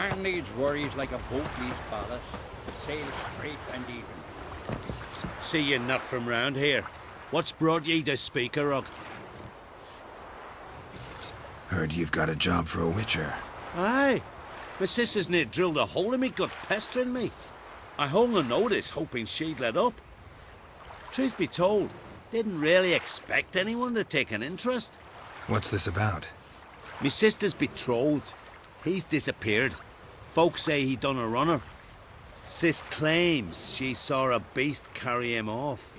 Man needs worries like a boat needs ballast. To sail straight and even. See you not from round here. What's brought ye to Spikeroog? Heard you've got a job for a witcher. Aye. My sister's near drilled a hole in me gut, pestering me. I hung a notice, hoping she'd let up. Truth be told, didn't really expect anyone to take an interest. What's this about? Me sister's betrothed. He's disappeared. Folks say he done a runner. Sis claims she saw a beast carry him off.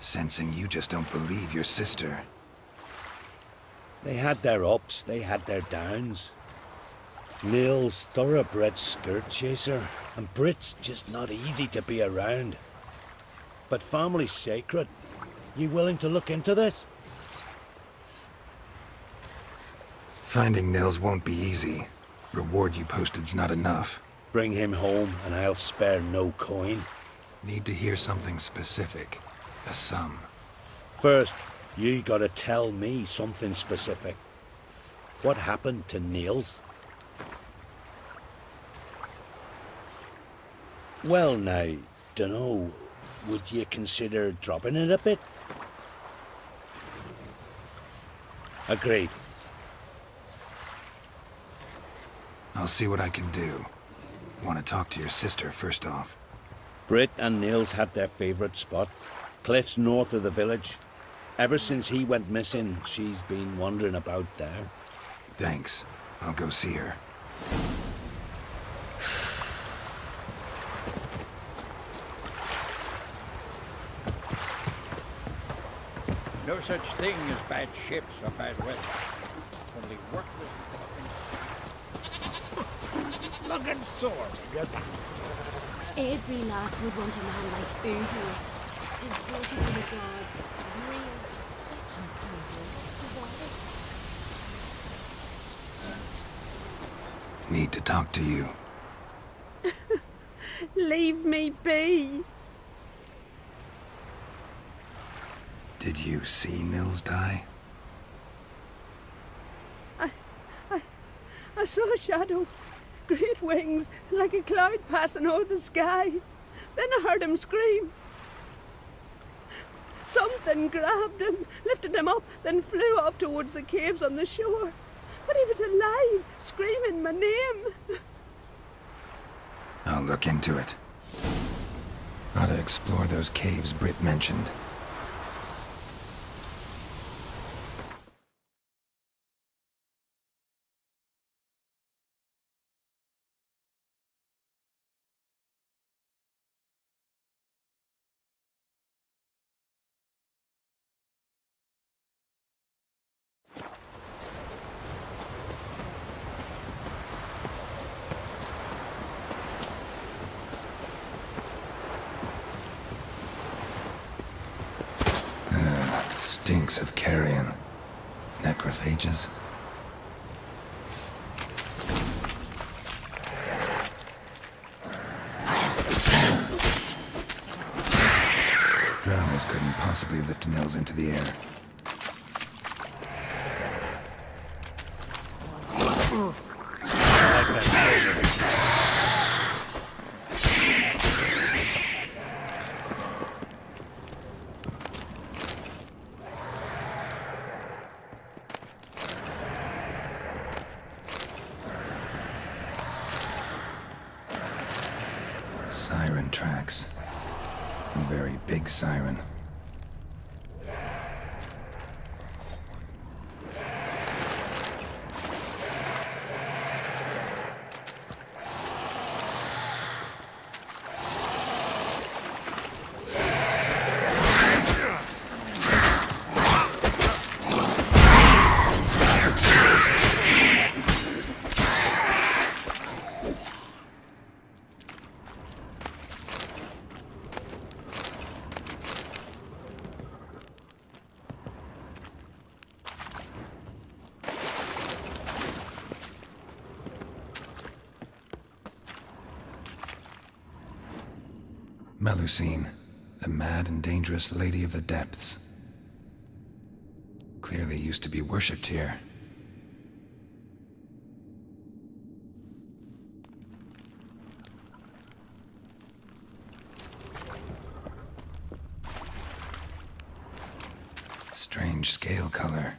Sensing you just don't believe your sister. They had their ups, they had their downs. Nils's thoroughbred skirt chaser, and Britt's just not easy to be around. But family's sacred. You willing to look into this? Finding Nils won't be easy. Reward you posted's not enough. Bring him home, and I'll spare no coin. Need to hear something specific. A sum. First, you gotta tell me something specific. What happened to Nils? Well, now, dunno. Would you consider dropping it a bit? Agreed. I'll see what I can do. Want to talk to your sister first off. Britt and Nils had their favourite spot. Cliffs north of the village. Ever since he went missing, she's been wandering about there. Thanks. I'll go see her. No such thing as bad ships or bad weather. Only worthless fucking... Looking sore in your back. Every lass would want a man like Uhu. Devoted to the gods. Real. That's not Pathetic. Need to talk to you. Leave me be. Did you see Nils die? I, I, I saw a shadow, great wings, like a cloud passing over the sky. Then I heard him scream. Something grabbed him, lifted him up, then flew off towards the caves on the shore. But he was alive, screaming my name. I'll look into it. To explore those caves Britt mentioned. Stinks of carrion. Necrophages. Drowners couldn't possibly lift Nils into the air. Siren tracks. A very big siren. Melusine, the mad and dangerous Lady of the Depths. Clearly used to be worshipped here. Strange scale color.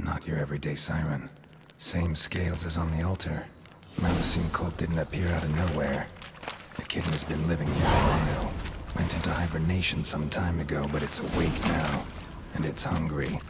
Not your everyday siren. Same scales as on the altar. Melusine cult didn't appear out of nowhere. The kitten's been living here a while. Went into hibernation some time ago, but it's awake now. And it's hungry.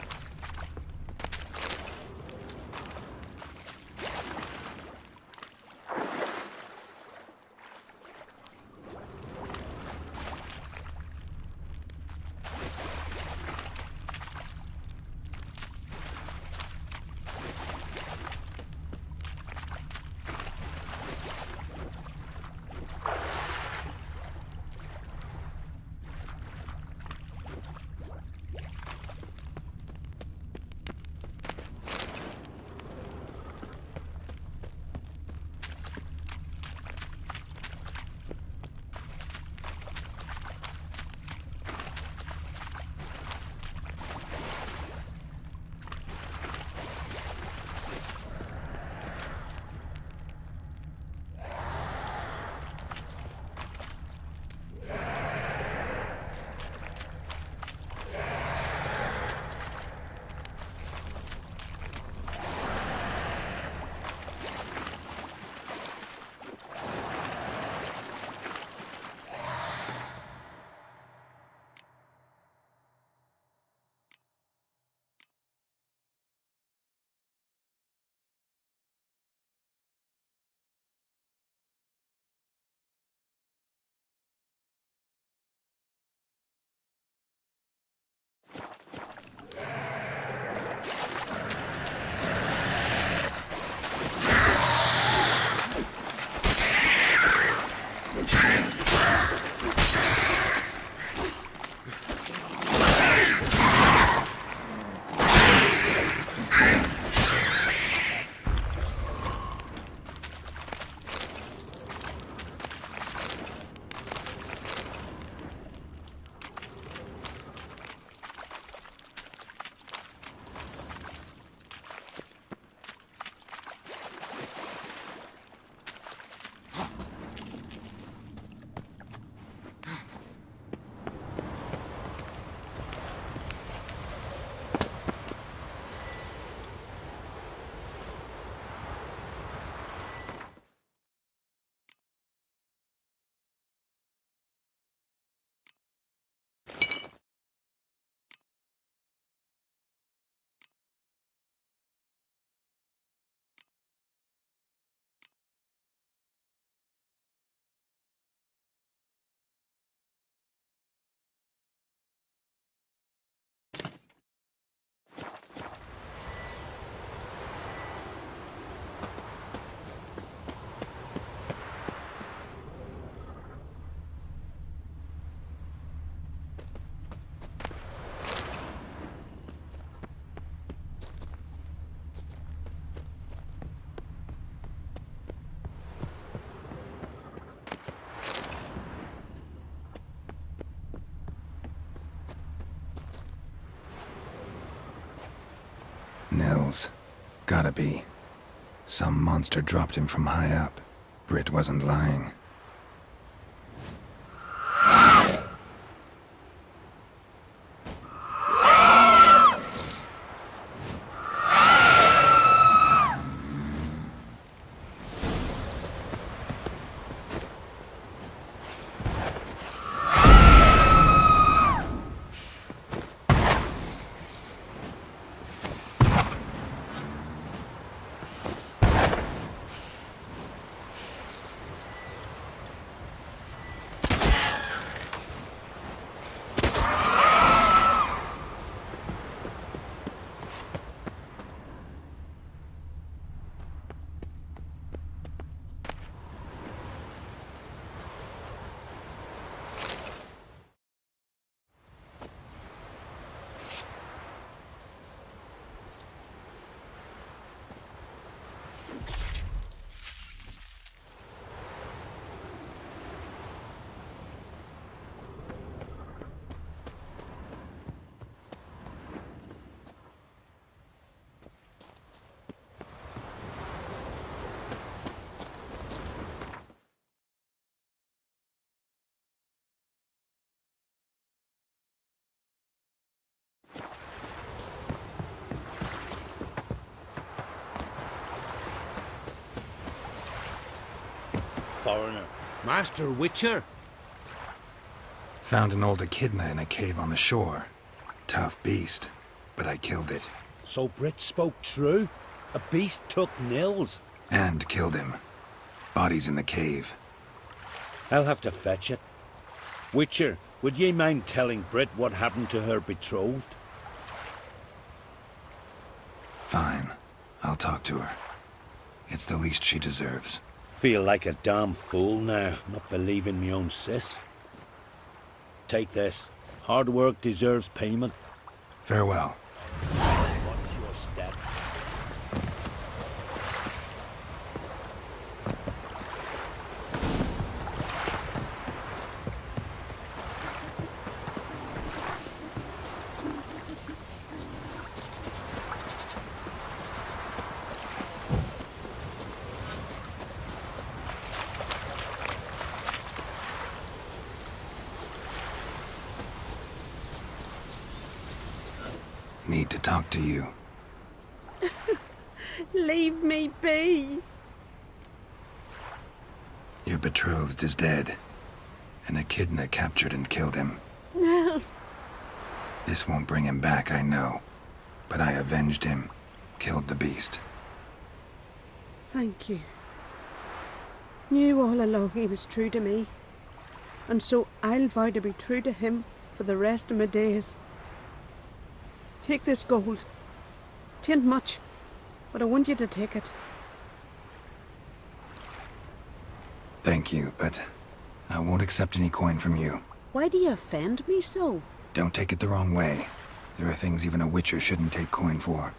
Nils. Gotta be. Some monster dropped him from high up. Britt wasn't lying. Foreigner? Master Witcher? Found an old echidna in a cave on the shore. Tough beast, but I killed it. So Britt spoke true? A beast took Nils? And killed him. Body's in the cave. I'll have to fetch it. Witcher, would ye mind telling Britt what happened to her betrothed? Fine. I'll talk to her. It's the least she deserves. Feel like a damn fool now, not believing me own sis. Take this. Hard work deserves payment. Farewell. Need to talk to you. Leave me be. Your betrothed is dead. An echidna captured and killed him. Nils, This won't bring him back, I know. But I avenged him. Killed the beast. thank you. Knew all along he was true to me. And so I'll vow to be true to him for the rest of my days. Take this gold. Tain't much, but I want you to take it. Thank you, but I won't accept any coin from you. Why do you offend me so? Don't take it the wrong way. There are things even a witcher shouldn't take coin for.